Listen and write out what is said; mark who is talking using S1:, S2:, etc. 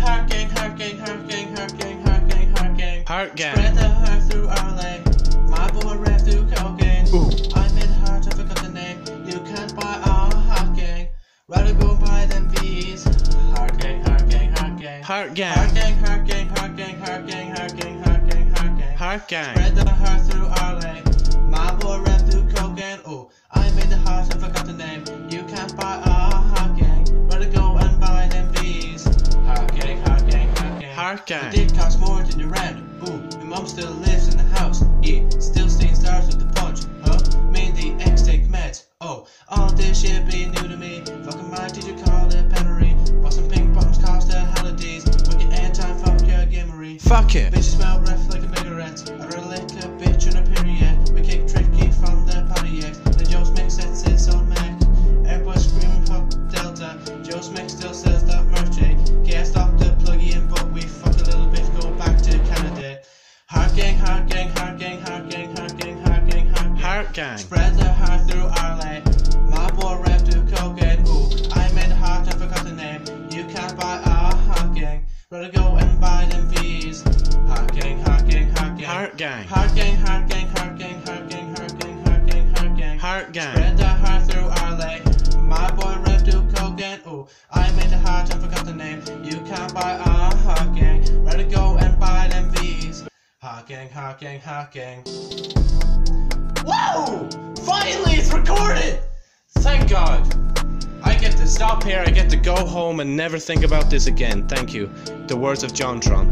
S1: heart gang, heart gang, heart gang, heart gang, heart gang, heart gang.
S2: Heart gang.
S1: Spread the heart through our lane. My boy rap through cocaine.
S2: Ooh.
S1: I'm in heart, I forgot the name. You can't buy our heart gang. Rather go buy them V's. Heart gang, heart gang, heart gang.
S2: Heart gang.
S1: Heart
S2: gang.
S1: heart gang, heart gang, heart gang, heart gang, heart gang, heart gang.
S2: Heart gang.
S1: Spread the heart through our lane. My boy rap through cocaine. Oh, I'm in the heart, I forgot the heart gang. Dick costs more than the rent. Ooh, your mom still lives in the house. Yeah, still seeing stars with the punch. Huh? Me and the ex take meds. Oh, all this shit be new to me. Fucking my teacher called it penury. Bustin' pink pongs cost the holidays. Wicked anti fuck your gamery.
S2: Fuck it.
S1: Bitches smell rough like a cigarettes. I really like a bitch on a period. We kick tricky gang, heart gang, heart gang, heart gang, heart gang, heart gang, heart gang.
S2: Heart gang.
S1: Spread the heart through our lane. My boy rap to cocaine. Ooh, I made heart, I forgot the name. You can't buy our heart gang. Rather go and buy them V's. Heart gang, heart gang, heart gang.
S2: Heart gang.
S1: Heart gang, heart gang, heart gang, heart gang, heart gang, heart gang, heart gang.
S2: Heart gang.
S1: Spread the heart through our lane. My boy rap to cocaine. Ooh, I made the heart, I forgot the name. You can't buy our gang, heart gang, heart gang. Whoa! Finally, it's recorded!
S2: Thank God. I get to stop here. I get to go home and never think about this again. Thank you. The words of John Tron.